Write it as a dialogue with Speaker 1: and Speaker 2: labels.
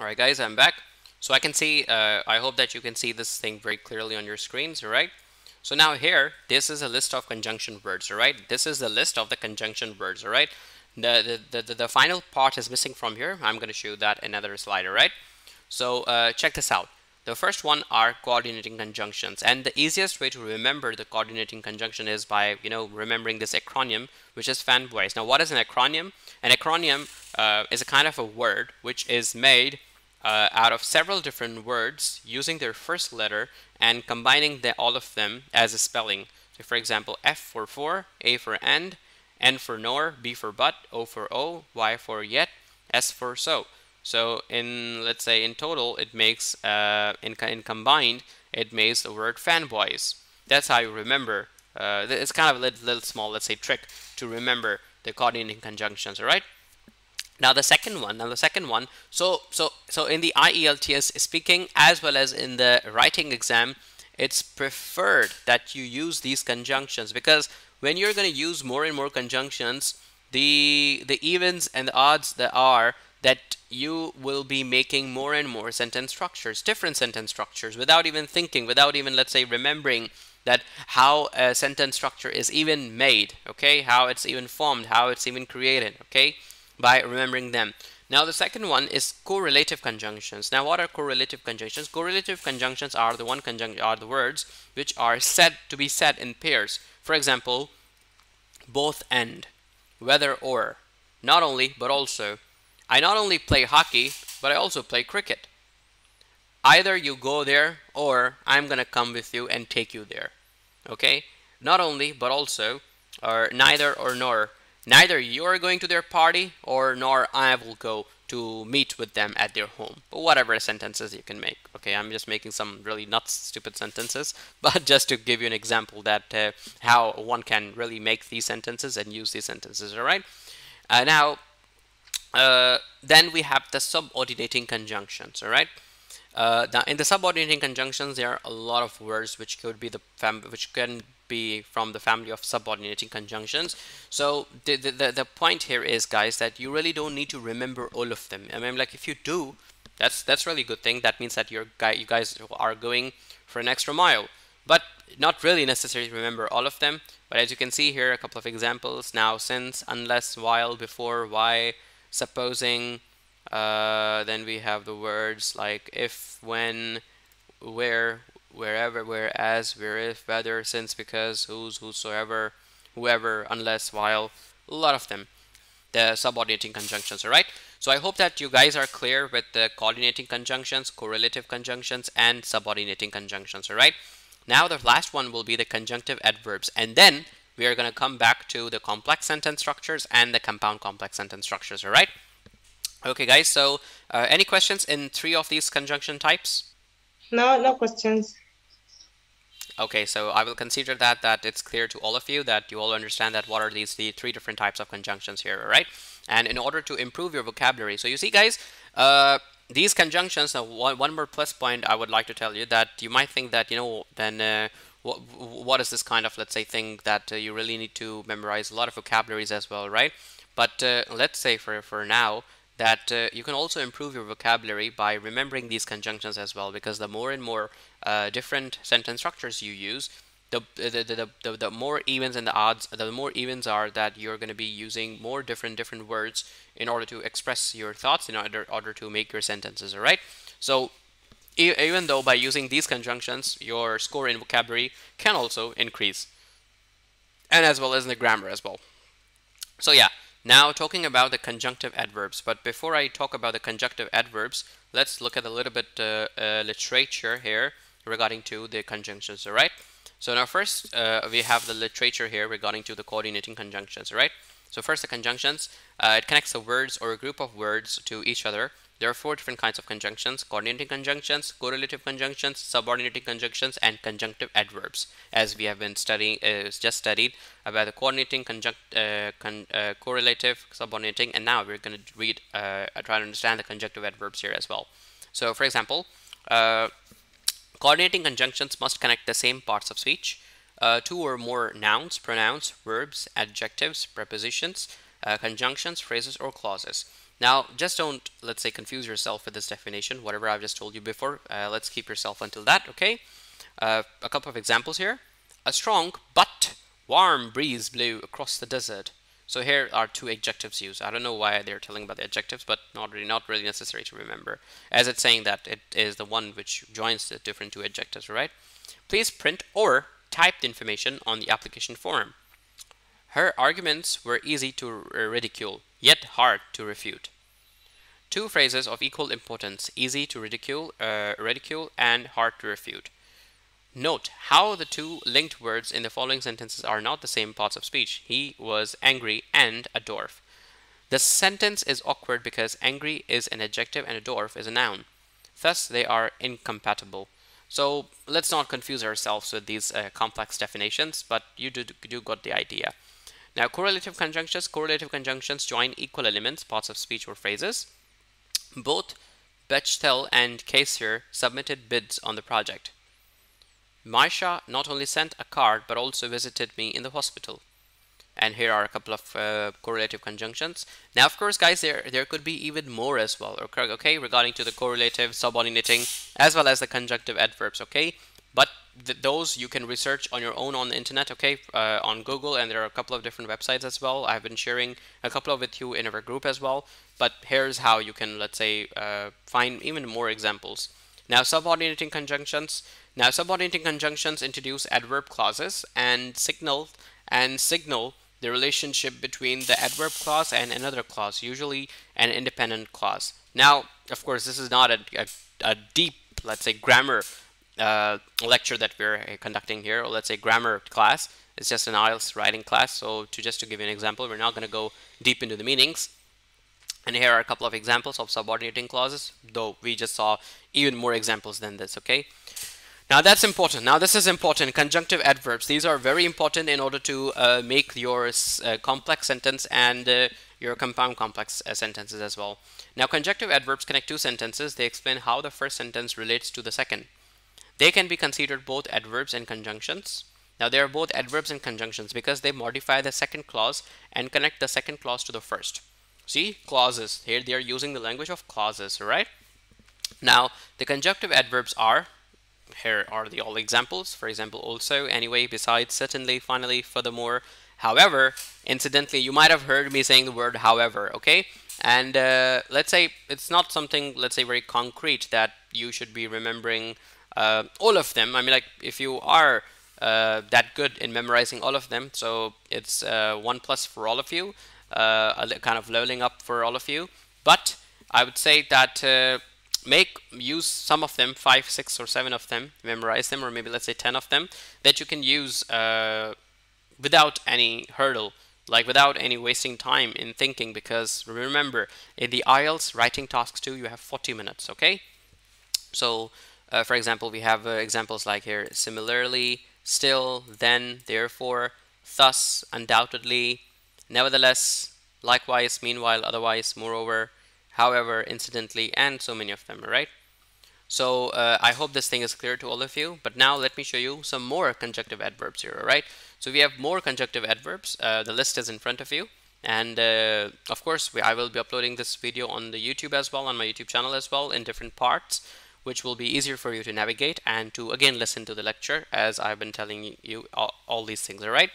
Speaker 1: Alright guys, I'm back. So I can see, uh, I hope that you can see this thing very clearly on your screens, alright? So now here, this is a list of conjunction words, alright? This is the list of the conjunction words, alright? The, the, the, the, final part is missing from here. I'm going to show that another slide, alright? So uh, check this out. The first one are coordinating conjunctions and the easiest way to remember the coordinating conjunction is by you know remembering this acronym which is fanboys. Now what is an acronym? An acronym uh, is a kind of a word which is made uh, out of several different words using their first letter and combining the, all of them as a spelling. So for example, F for for, A for and, N for nor, B for but, O for o, Y for yet, S for so. So in let's say in total it makes uh, in, in combined it makes the word fanboys. That's how you remember. Uh, it's kind of a little, little small let's say trick to remember the coordinating conjunctions. All right. Now the second one, now the second one, so so so in the IELTS speaking as well as in the writing exam, it's preferred that you use these conjunctions because when you're going to use more and more conjunctions, the the evens and the odds that are that you will be making more and more sentence structures, different sentence structures without even thinking, without even let's say remembering that how a sentence structure is even made, okay? How it's even formed, how it's even created, okay? By remembering them. Now the second one is correlative conjunctions. Now what are correlative conjunctions? Correlative conjunctions are the one conjunction are the words which are said to be said in pairs. For example, both and, whether or, not only but also. I not only play hockey, but I also play cricket. Either you go there or I'm gonna come with you and take you there. Okay? Not only but also, or neither or nor neither you're going to their party or nor I will go to meet with them at their home. But whatever sentences you can make. Okay, I'm just making some really nuts, stupid sentences, but just to give you an example that uh, how one can really make these sentences and use these sentences. All right. Uh, now, uh, then we have the subordinating conjunctions. All right. Uh, now in the subordinating conjunctions, there are a lot of words which could be the which can be from the family of subordinating conjunctions. So the, the, the point here is, guys, that you really don't need to remember all of them. I mean, like if you do, that's that's really good thing. That means that you're guy you guys are going for an extra mile. But not really necessary to remember all of them. But as you can see here, a couple of examples. Now, since, unless, while, before, why, supposing. Uh, then we have the words like if, when, where, wherever, whereas, whereas, whether, since, because, whose, whosoever, whoever, unless, while, a lot of them, the subordinating conjunctions, all right? So I hope that you guys are clear with the coordinating conjunctions, correlative conjunctions, and subordinating conjunctions, all right? Now the last one will be the conjunctive adverbs, and then we are going to come back to the complex sentence structures and the compound complex sentence structures, all right? Okay, guys, so uh, any questions in three of these conjunction types?
Speaker 2: No, no questions.
Speaker 1: Okay, so I will consider that that it's clear to all of you that you all understand that what are these the three different types of conjunctions here, right? And in order to improve your vocabulary, so you see, guys, uh, these conjunctions. Uh, one, one more plus point I would like to tell you that you might think that you know then. Uh, what, what is this kind of let's say thing that uh, you really need to memorize a lot of vocabularies as well right but uh, let's say for for now that uh, you can also improve your vocabulary by remembering these conjunctions as well because the more and more uh, different sentence structures you use the, the, the, the, the more evens and the odds the more evens are that you're going to be using more different different words in order to express your thoughts in order, order to make your sentences all right? So e even though by using these conjunctions your score in vocabulary can also increase and as well as in the grammar as well. So yeah now talking about the conjunctive adverbs, but before I talk about the conjunctive adverbs, let's look at a little bit uh, uh, literature here regarding to the conjunctions, all right? So now first uh, we have the literature here regarding to the coordinating conjunctions, all right? So first the conjunctions, uh, it connects the words or a group of words to each other there are four different kinds of conjunctions, coordinating conjunctions, correlative conjunctions, subordinating conjunctions, and conjunctive adverbs. As we have been studying, uh, just studied about the coordinating, conjunct, uh, con uh, correlative, subordinating, and now we're going to read, uh, try to understand the conjunctive adverbs here as well. So for example, uh, coordinating conjunctions must connect the same parts of speech. Uh, two or more nouns, pronouns, verbs, adjectives, prepositions, conjunctions, phrases, or clauses. Now, just don't, let's say, confuse yourself with this definition, whatever I've just told you before. Uh, let's keep yourself until that, okay? Uh, a couple of examples here. A strong but warm breeze blew across the desert. So here are two adjectives used. I don't know why they're telling about the adjectives, but not really, not really necessary to remember, as it's saying that it is the one which joins the different two adjectives, right? Please print or type the information on the application form. Her arguments were easy to ridicule, yet hard to refute. Two phrases of equal importance, easy to ridicule, uh, ridicule and hard to refute. Note how the two linked words in the following sentences are not the same parts of speech. He was angry and a dwarf. The sentence is awkward because angry is an adjective and a dwarf is a noun. Thus, they are incompatible. So let's not confuse ourselves with these uh, complex definitions, but you do, do got the idea. Now, correlative conjunctions. Correlative conjunctions join equal elements, parts of speech or phrases. Both Bechtel and Kaiser submitted bids on the project. Maisha not only sent a card but also visited me in the hospital. And here are a couple of uh, correlative conjunctions. Now, of course, guys, there there could be even more as well. Okay, okay, regarding to the correlative, subordinating, as well as the conjunctive adverbs. Okay, but th those you can research on your own on the internet. Okay, uh, on Google, and there are a couple of different websites as well. I've been sharing a couple of with you in our group as well. But here's how you can, let's say, uh, find even more examples. Now, subordinating conjunctions. Now, subordinating conjunctions introduce adverb clauses and signal and signal the relationship between the adverb clause and another clause, usually an independent clause. Now, of course, this is not a, a, a deep, let's say, grammar uh, lecture that we're conducting here, or let's say grammar class. It's just an IELTS writing class. So to just to give you an example, we're not going to go deep into the meanings. And here are a couple of examples of subordinating clauses, though we just saw even more examples than this, okay? Now that's important. Now this is important. Conjunctive adverbs. These are very important in order to uh, make your uh, complex sentence and uh, your compound complex uh, sentences as well. Now conjunctive adverbs connect two sentences. They explain how the first sentence relates to the second. They can be considered both adverbs and conjunctions. Now they are both adverbs and conjunctions because they modify the second clause and connect the second clause to the first. See clauses. Here they are using the language of clauses, right? Now the conjunctive adverbs are here are the all examples. For example, also, anyway, besides, certainly, finally, furthermore, however, incidentally, you might have heard me saying the word however, okay? And uh, let's say it's not something, let's say, very concrete that you should be remembering uh, all of them. I mean, like, if you are uh, that good in memorizing all of them, so it's uh, one plus for all of you, uh, a kind of leveling up for all of you. But I would say that uh, make use some of them five six or seven of them memorize them or maybe let's say 10 of them that you can use without any hurdle like without any wasting time in thinking because remember in the IELTS writing tasks too you have 40 minutes okay so uh, for example we have uh, examples like here similarly still then therefore thus undoubtedly nevertheless likewise meanwhile otherwise moreover however, incidentally, and so many of them, right? So uh, I hope this thing is clear to all of you. But now let me show you some more conjunctive adverbs here, all right? So we have more conjunctive adverbs. Uh, the list is in front of you. And uh, of course, we, I will be uploading this video on the YouTube as well, on my YouTube channel as well, in different parts, which will be easier for you to navigate and to again listen to the lecture as I've been telling you all, all these things, all right?